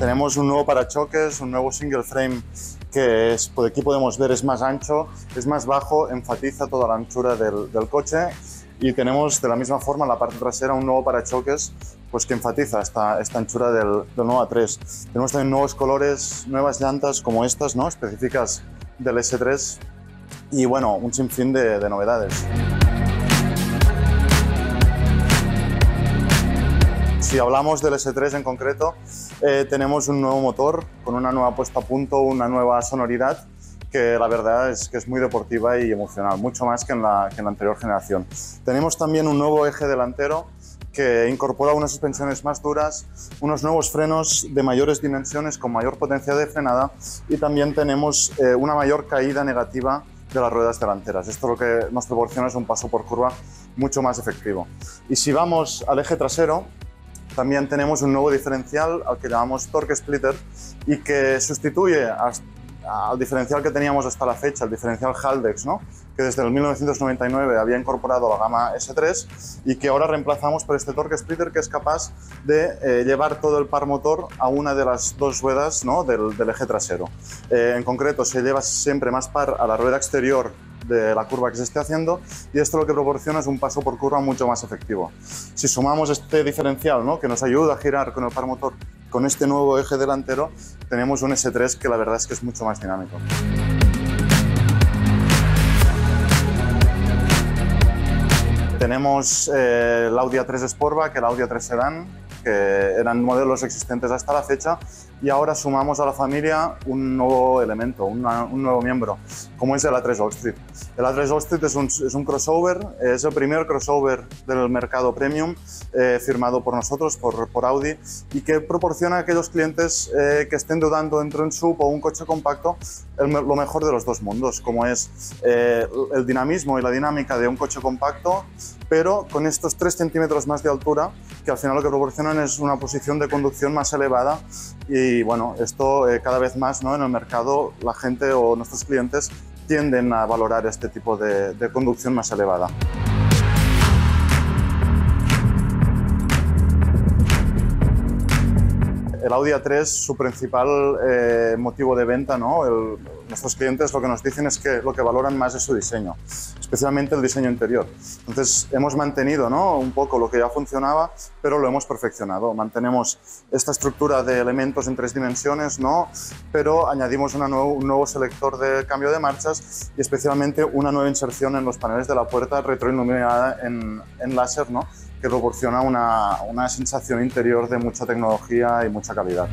Tenemos un nuevo parachoques, un nuevo single frame que es, por aquí podemos ver es más ancho, es más bajo, enfatiza toda la anchura del, del coche y tenemos de la misma forma en la parte trasera un nuevo parachoques pues que enfatiza esta, esta anchura del, del nuevo A3. Tenemos también nuevos colores, nuevas llantas como estas, ¿no? específicas del S3 y bueno, un sinfín de, de novedades. Si hablamos del S3 en concreto, eh, tenemos un nuevo motor con una nueva puesta a punto, una nueva sonoridad que la verdad es que es muy deportiva y emocional, mucho más que en la, que en la anterior generación. Tenemos también un nuevo eje delantero que incorpora unas suspensiones más duras, unos nuevos frenos de mayores dimensiones con mayor potencia de frenada y también tenemos eh, una mayor caída negativa de las ruedas delanteras. Esto lo que nos proporciona es un paso por curva mucho más efectivo. Y si vamos al eje trasero, también tenemos un nuevo diferencial al que llamamos Torque Splitter y que sustituye al diferencial que teníamos hasta la fecha, el diferencial Haldex, que desde el 1999 había incorporado la gama S3 y que ahora reemplazamos por este Torque Splitter que es capaz de eh, llevar todo el par motor a una de las dos ruedas ¿no? del, del, eje trasero. Eh, en concreto, se lleva siempre más par a la rueda exterior de la curva que se esté haciendo y esto lo que proporciona es un paso por curva mucho más efectivo. Si sumamos este diferencial ¿no? que nos ayuda a girar con el par motor con este nuevo eje delantero, tenemos un S3 que la verdad es que es mucho más dinámico. Tenemos eh, el Audi A3 Sportback, el Audi A3 Sedan, que eran modelos existentes hasta la fecha, y ahora sumamos a la familia un nuevo elemento, una, un nuevo miembro, como es el A3 Allstreet. El A3 Allstreet es un, es un crossover, es el primer crossover del mercado premium eh, firmado por nosotros, por, por, Audi, y que proporciona a aquellos clientes eh, que estén dudando entre un SUV o un coche compacto el, lo mejor de los dos mundos, como es eh, el dinamismo y la dinámica de un coche compacto, pero con estos 3 centímetros más de altura, que al final lo que proporcionan es una posición de conducción más elevada y bueno, esto eh, cada vez más ¿no? en el mercado la gente o nuestros clientes tienden a valorar este tipo de, de conducción más elevada. el Audi A3, su principal eh, motivo de venta, ¿no? El, nuestros clientes lo que nos dicen es que lo que valoran más es su diseño, especialmente el diseño interior. Entonces, hemos mantenido ¿no? un poco lo que ya funcionaba, pero lo hemos perfeccionado. Mantenemos esta estructura de elementos en tres dimensiones, ¿no? pero añadimos una nuevo, un nuevo selector de cambio de marchas y especialmente una nueva inserción en los paneles de la puerta retroiluminada en, en láser, ¿no? que proporciona una, una sensación interior de mucha tecnología y mucha calidad.